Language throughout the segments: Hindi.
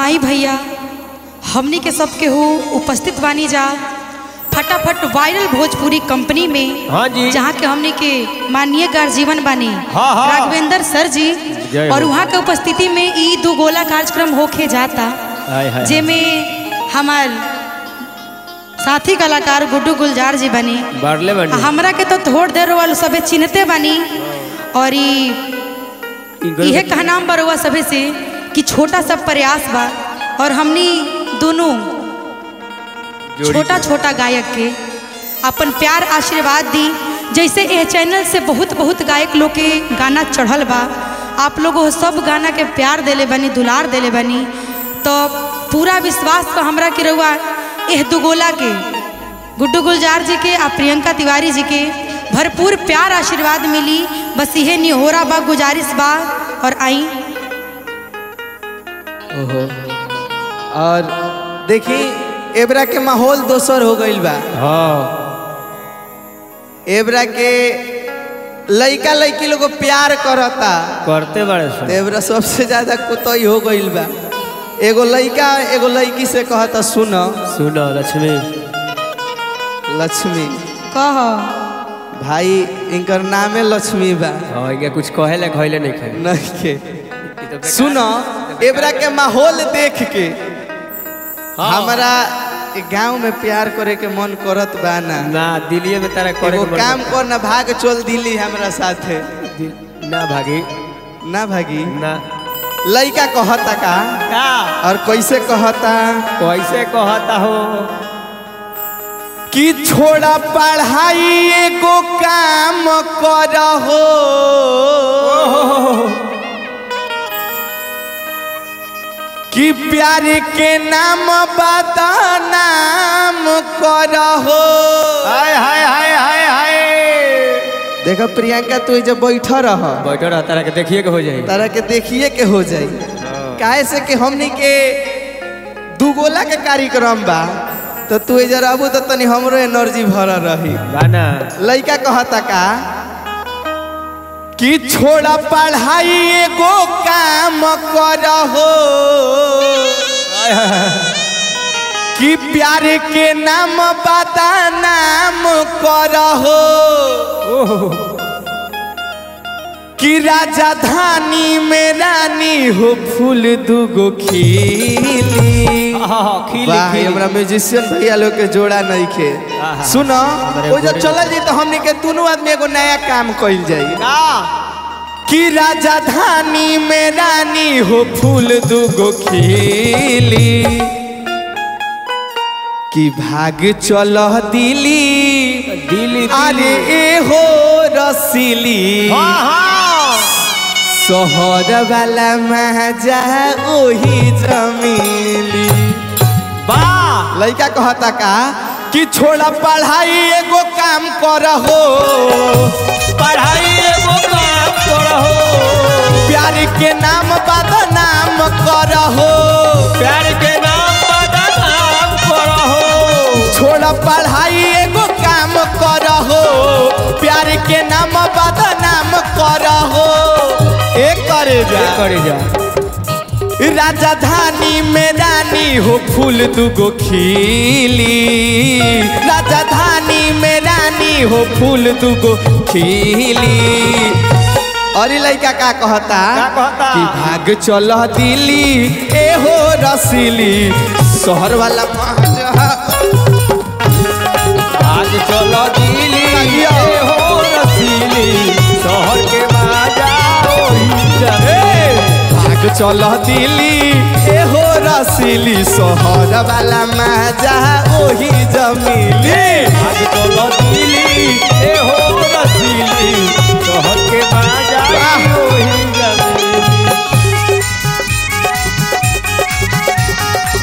आई भैया। हमनी के सबके हो उपस्थित बानी जा। फटाफट वायरल भोजपुरी कंपनी में हाँ जी। जहाँ के हमनी के माननीय गार्जीवन बानी। हाँ, हाँ। राघवेंद्र सर जी और वहाँ के उपस्थिति में ई दो गोला कार्यक्रम होके जाता। जेमें हमार साथी कलाकार गुड्डू गुलजार जी बनी। हमरा के तो थोड़ देर वाल सबे चिन्हते बानी। और इनकर- इहे बरुआ सभे से कि छोटा सा प्रयास बा। और हमनी दोनों छोटा छोटा गायक के अपन प्यार आशीर्वाद दी। जैसे यह चैनल से बहुत बहुत गायक लोग के गाना चढ़ल बा। आप लोग सब गाना के प्यार दिले बनी दुलार दिले बनी। तो पूरा विश्वास तो हमरा के रहुआ एह दुगोला के गुड्डू गुलजार जी के आ प्रियंका तिवारी जी के। भरपूर प्यार आशीर्वाद मिली। बस इहे निहोरा बा गुजारिश बा और आई। ओहो। और देखी एबरा के माहौल दोसर हो गईल बा। हाँ। एबरा के लइका लइकी लोग प्यार करता। करते बड़े तो एबरा सबसे ज़्यादा कुतई हो गईल बा। एगो लइका एगो लइकी से कहता सुन। सुनो लक्ष्मी। लक्ष्मी। कह। भाई इनकर नामे लक्ष्मी बा। हाँ इनके कुछ कहेले खैले नहीं खाए नहीं के सुन एबरा के माहौल देख के हमारा गाँव में प्यार करे के मन करत बा ना ना दिल्ली में तारा करे के काम कर ना भाग चल दिल्ली हमरा साथे। ना भागी। ना भागी? ना। लइका कहता का? का? और कैसे कहता? कैसे कहता हो? कि छोड़ा पढ़ाई एगो काम कर हो कि प्यार के नाम बदनाम कर। हो हाय हाय हाय हाय हाय। देखो प्रियंका तू जब बैठ रह। बैठो रहा तारा के देखिए के हो जाए। तारा के देखिए के हो जाई काहे से कि हमनी के दुगोला के कार्यक्रम बा। तो तू जरा अबू तो तनी हमरो एनर्जी भरल रही। गाना लइका कहता का कि छोड़ा पढ़ाई एगो काम कर हो कि प्यार के नाम बता नाम कर हो कि राजधानी में रानी हो फूल दुगो खिली। हमरा म्यूजिशियन भैया लोग के जोड़ा नहीं खे। सुनो वो जो बड़े- चलल जी तो हमनी के दोनों आदमी एगो नया काम कइल जाई कि? राजा धानी में रानी हो फूल दुगो खिली। कि भाग चल दिली। दिली अरे ए हो रसीली शहर वाला मज़ा ओही जमीली वाह लइका कहता का कि छोड़ा पढ़ाई एगो काम कर हो पढ़ाई एगो काम करहो। प्यार के नाम बदनाम कर हो प्यार के नाम बदनाम करहो। छोड़ा पढ़ाई एगो काम कर हो प्यार के नाम बदनाम कर हो एक करे जा करे जा राजधानी में रानी हो फूल दुगो खिली। राजधानी में रानी हो फूल दुगो खिली। अरे लड़का का कहता का कहता? कि भाग चल दिली ए हो रसिली। शहर वाला चल दिली ए हो रसीली शहर वाला मज़ा ओही जमीली। आज चल दिली ए हो रसीली शहर के माजा वाह। ओही जमीली।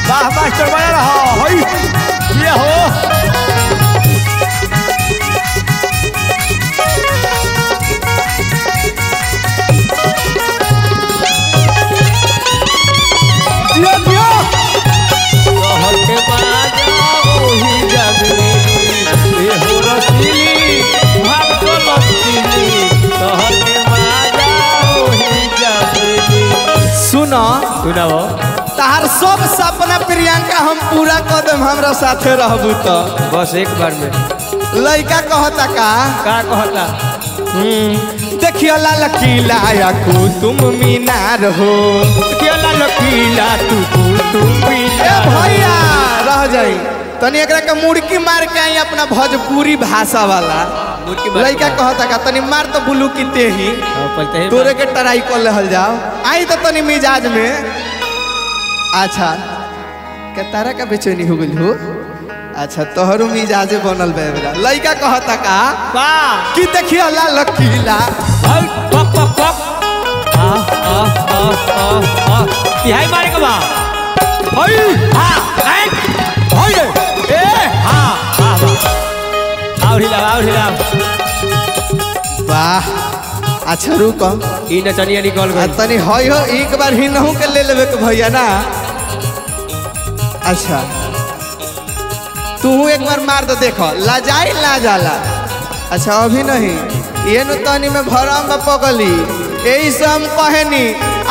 वाह मास्टर बजा रहा। सुनाओ। तार सब सपना प्रियंका हम पूरा कर देम हमरा साथे रहबू तो। बस एक बार में। लड़का कहता का? का कहता? हम्म, देखियो लाल किला या कुतुम मीनार हो। केला लकीला तू तू तू ए भैया! रह जाई। तनी एकरा के मुड़की मार के आई अपना भोजपुरी भाषा वाला। लड़का कहता का तनी मार तो बुलू की तेही। तोरे के टराई कर लेहल जाओ। आई तो तनी मिजाज में। अच्छा। के तारा का बेचैनी हो गइल हो? अच्छा तोहरो मिजाजे बनल बे लड़का कहता का? का कि देखियो लाल किला हल पक पक पक आ आ आ आ आ। तिहाई मारे के बा। हई। हाँ एक हई। ए हाँ हाँ वाह और हिला और हिला अच्छा रुक। ई नचनिया निकल गई तनी हई हो एक बार ही नहू के ले लेबे के भैया ना? अच्छा। तू एक बार मार दो देखो। लाजाई ला जाला अच्छा अभी नहीं। ये नु तनी में भरम में पगली। यही से हम कहनी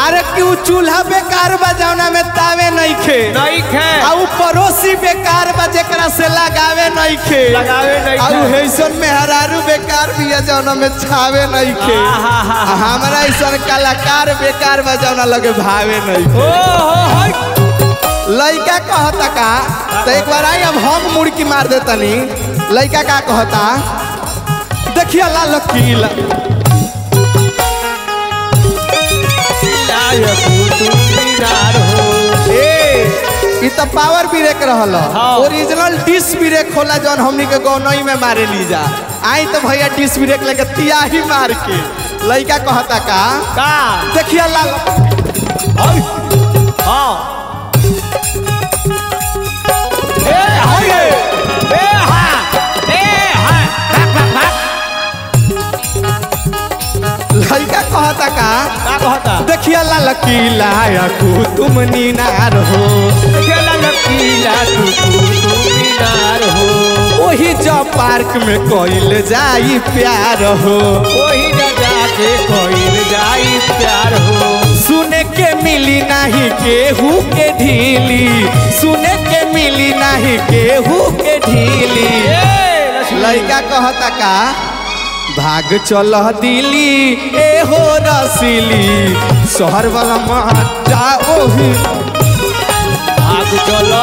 अरे क्यों चूल्हा बेकार बजावना में तावे नहीं खे नहीं खे आ उ पड़ोसी बेकार बा जेकरा से लगावे नहीं खे लगावे नहीं आ हैसन में हरारू बेकार बिया जौना में छावे नहीं खे आहा। आ हमरा ऐसन कलाकार बेकार बा जौना लगे भावे नहीं ओ हो हई लइका कहता का तो एक बार आई अब हम मुड़की मार देतनी लइका का कहता देखिए लाल किला ई तो पावर ब्रेक रहल हाँ। ओरिजिनल डिस ब्रेक होला जौन हमनी के गौनई में मारे ली जा। आई तो भैया डिस ब्रेक लेके तिया ही मार के लड़का कहता का? का? देखिए लाल। हाँ। कहता का? का कहता? देखिए लाल किला या कुतुम नीनार हो। केला लकीला तू तू तू मीनार हो। वही जो पार्क में कोइल जाई प्यार हो। वही जाके कोई जाई प्यार हो। सुने के मिली नहीं केहू के ढीली। सुने के मिली नहीं केहू के ढीली। लड़का कहता का? भाग चल दिली ए हो रसीली। शहर वाला मज़ा ओही। आग चलो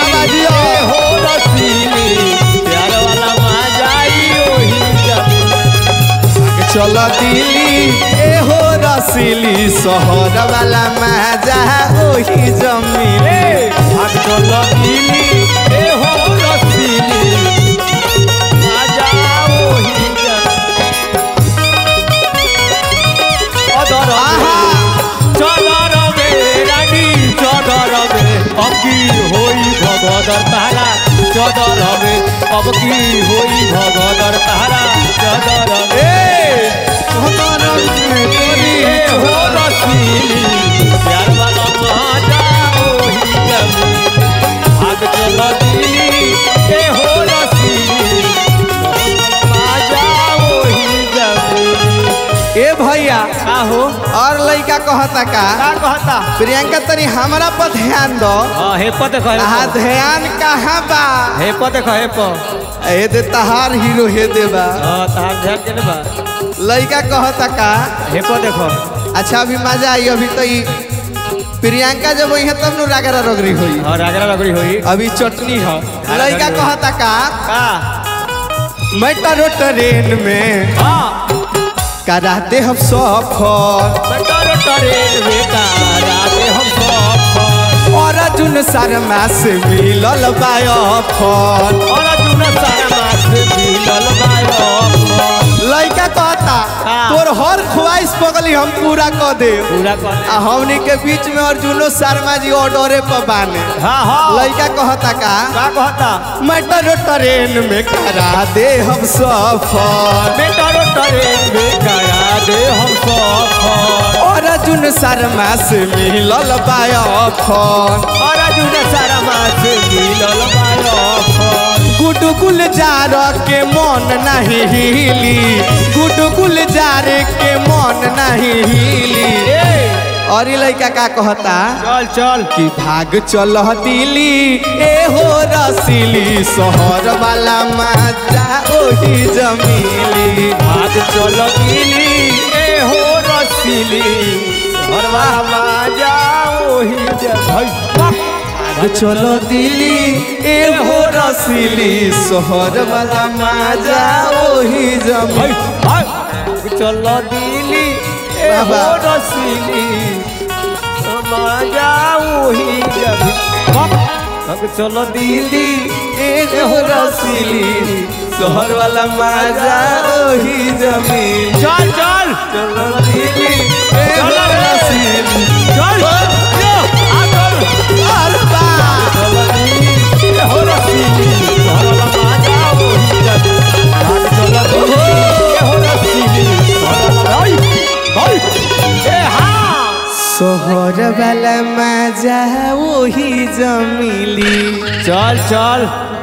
आवाजियो। ए हो रसीली। प्यार वाला मजाई ओही भाग चल दिली ए हो रसीली। शहर वाला मज़ा चदर में अब की होई भगदर तारा चदर हो और लड़का कहता का? का कहता? प्रियंका तनी हमरा पर ध्यान दो। हाँ हे पते कहे आहा ध्यान कहाँ बा? हे पते कहे प। ए दे तहार हीरो हे देबा हाँ तहार ध्यान के बा। लड़का कहता का? हे प देखो। अच्छा अभी मज़ा आई अभी तो ई प्रियंका जब वही है तब नु रागरा रगड़ी होई। और रागरा लगड़ी होई। अभी चटनी है। लड़का कहता का? का? मैं टरो ट्रेन में। हाँ। कराते हम सफ़र हम और अर्जुन शर्मा से मिलल बाय और अर्जुन शर्मा से मिलल पगली हम पूरा कर दे पूरा कर आ हमनी के बीच में अर्जुनो शर्मा जी ऑर्डरे पर बाने। हाँ हाँ। लड़का कहता का? का कहता? मैं टरो ट्रेन में करा दे हम सफ़र। बटर ट्रेन में करा दे हम सब और अर्जुन शर्मा से मिलल बायफर और अर्जुन सारा मास मिलल बायो गुड गुलजार के मन नहीं हिली। गुड गुलजार के मन नहीं हिली। और लड़का का कहता? चल चल। कि भाग चल दिली ए हो रसीली शहर वाला मज़ा ओही जमीली। भाग चल दिली ए हो रसीली घरवा माजा ओही जगह भाग चल दिल्ली ए हो रसीली शहर वाला मज़ा ओही भाग चल दिली ए हो। रसीली माजा ओही भाग चल दिली ए हो रसीली शहर वाला मज़ा ओही जमीली चल चल। चल दिल्ली ए हो चल। रसीली। चल। आ चल। शहर वाला मज़ा वही जमीली। चल चल।